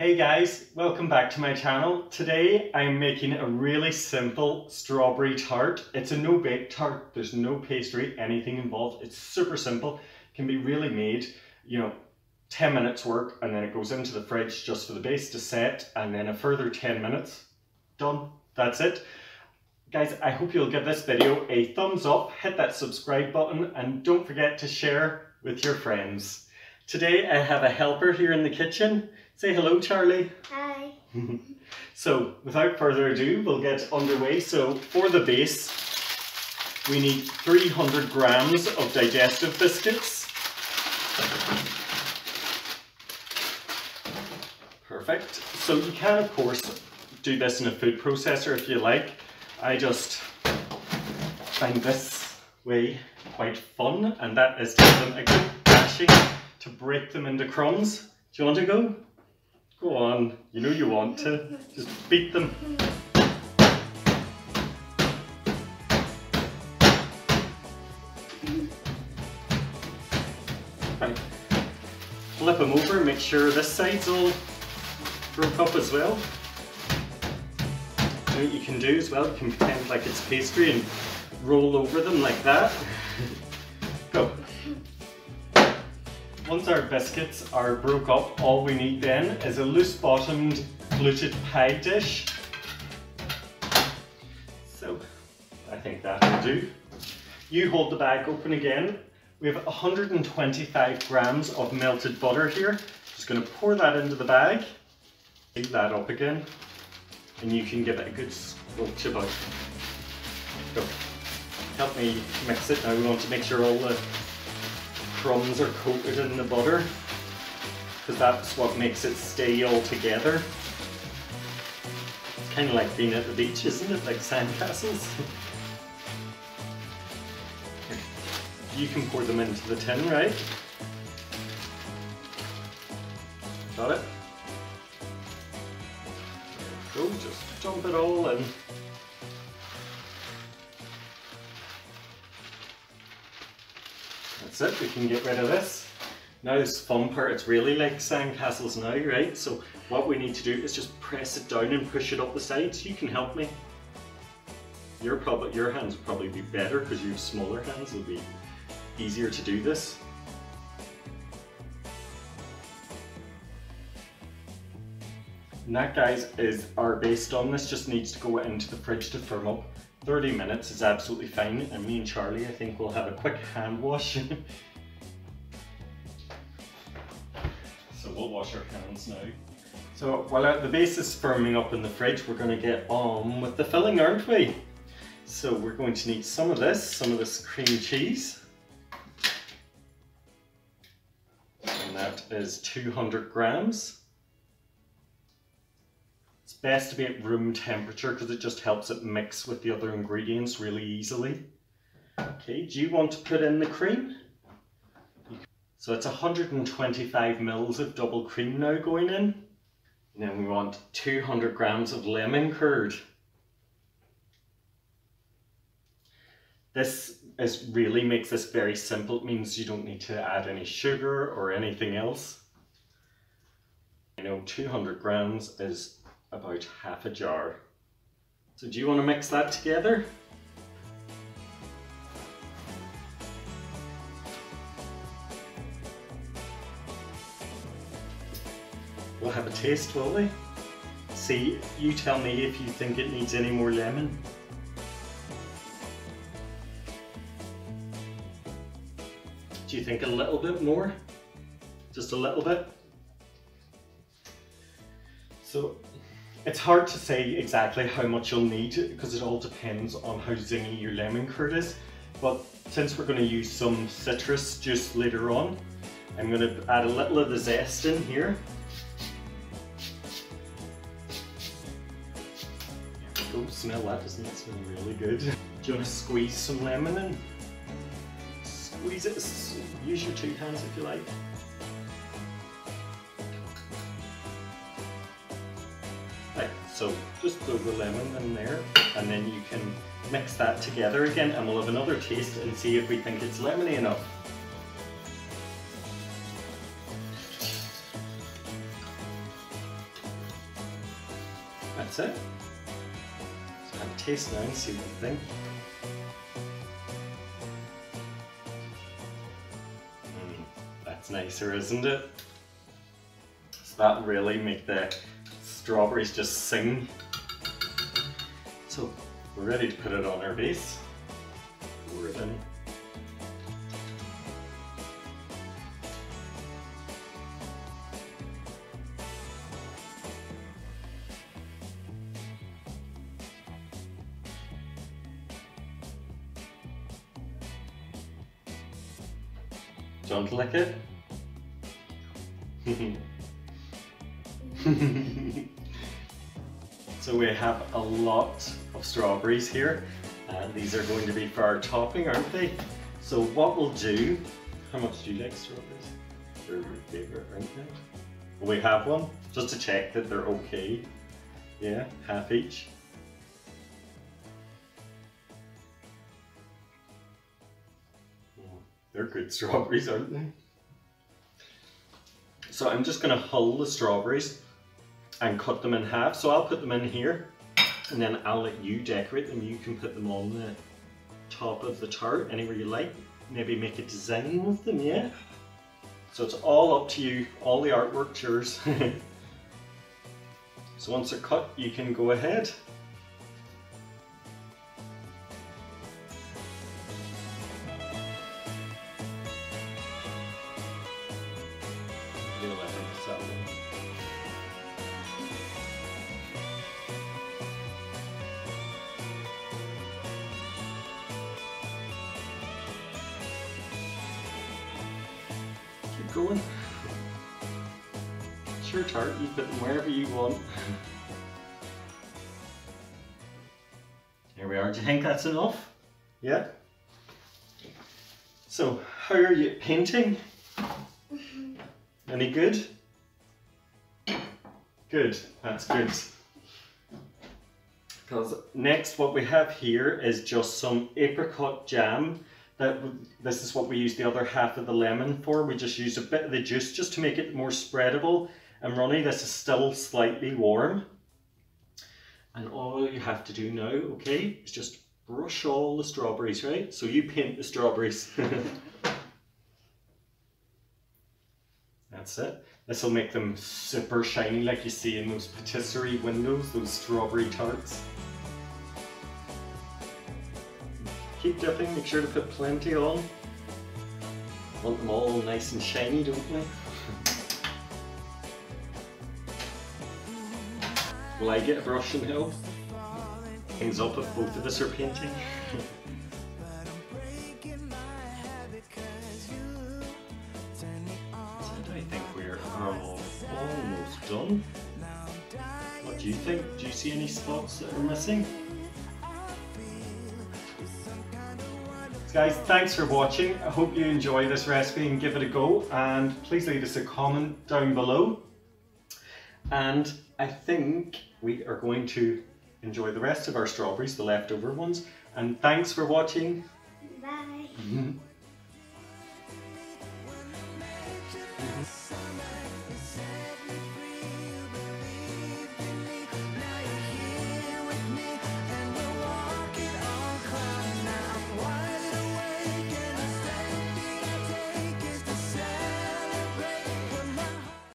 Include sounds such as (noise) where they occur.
Hey guys, welcome back to my channel. Today I'm making a really simple strawberry tart. It's a no-bake tart, there's no pastry, anything involved. It's super simple, can be really made, you know, 10 minutes work and then it goes into the fridge just for the base to set and then a further 10 minutes. Done, that's it. Guys, I hope you'll give this video a thumbs up, hit that subscribe button and don't forget to share with your friends. Today I have a helper here in the kitchen. Say hello, Charlie. Hi. (laughs) so without further ado, we'll get underway. So for the base, we need 300 grams of digestive biscuits. Perfect. So you can, of course, do this in a food processor if you like. I just find this way quite fun, and that is to give them a good bashing to break them into crumbs. Do you want to go? Go on, you know you want to. Just beat them. Right. Flip them over, make sure this side's all broke up as well. You what you can do as well? You can pretend like it's pastry and roll over them like that. (laughs) Go. Once our biscuits are broke up, all we need then is a loose bottomed fluted pie dish. So, I think that'll do. You hold the bag open again. We have 125 grams of melted butter here. Just gonna pour that into the bag. Leave that up again. And you can give it a good squelch about. Go. Help me mix it. Now we want to make sure all the crumbs are coated in the butter because that's what makes it stay all together. It's kind of like being at the beach, isn't it? Like sandcastles. you can pour them into the tin, right? Got it? Go, just dump it all in. It, we can get rid of this. Now this fun part, it's really like sandcastles now, right? So what we need to do is just press it down and push it up the sides. You can help me. Your, probably, your hands will probably be better because you have smaller hands, it'll be easier to do this. That guys is our base done. This just needs to go into the fridge to firm up. 30 minutes is absolutely fine and me and Charlie I think we'll have a quick hand wash. (laughs) so we'll wash our hands now. So while the base is firming up in the fridge we're going to get on with the filling aren't we? So we're going to need some of this, some of this cream cheese. And that is 200 grams best to be at room temperature because it just helps it mix with the other ingredients really easily. Okay, do you want to put in the cream? So it's 125 mils of double cream now going in. And then we want 200 grams of lemon curd. This is really makes this very simple. It means you don't need to add any sugar or anything else. You know, 200 grams is about half a jar. So do you want to mix that together? We'll have a taste, will we? See, you tell me if you think it needs any more lemon. Do you think a little bit more? Just a little bit? So it's hard to say exactly how much you'll need because it all depends on how zingy your lemon curd is. But since we're going to use some citrus juice later on, I'm going to add a little of the zest in here. Go smell that, doesn't it smell really good? Do you want to squeeze some lemon in? Squeeze it, use your two hands if you like. So just throw the lemon in there and then you can mix that together again and we'll have another taste and see if we think it's lemony enough. That's it. So have a taste now and see what you think. Mm, that's nicer, isn't it? So that really make the strawberries just sing. So we're ready to put it on our base. Pour it in. Do you want to lick it? (laughs) (laughs) so we have a lot of strawberries here and these are going to be for our topping aren't they? So what we'll do, how much do you like strawberries? They're your favourite aren't they? We have one? Just to check that they're okay. Yeah, half each. Oh, they're good strawberries, aren't they? So I'm just going to hull the strawberries and cut them in half. So I'll put them in here and then I'll let you decorate them. You can put them on the top of the tart anywhere you like. Maybe make a design with them, yeah? So it's all up to you. All the artwork yours. (laughs) so once they're cut, you can go ahead. Going. It's your tart, you put them wherever you want. Here we are, do you think that's enough? Yeah? So, how are you painting? Mm-hmm. Any good? Good, that's good. Because next what we have here is just some apricot jam. That This is what we use the other half of the lemon for. We just use a bit of the juice just to make it more spreadable and runny. This is still slightly warm. And all you have to do now, okay, is just brush all the strawberries, right? So you paint the strawberries. (laughs) That's it. This will make them super shiny like you see in those patisserie windows, those strawberry tarts. Keep dipping, make sure to put plenty on. Want them all nice and shiny, don't we? Will I get a brush and help? Things up if both of us are painting. (laughs) I think we're almost done. What do you think? Do you see any spots that are missing? Guys, thanks for watching. I hope you enjoy this recipe and give it a go. And please leave us a comment down below. And I think we are going to enjoy the rest of our strawberries, the leftover ones. And thanks for watching. Bye. Mm-hmm.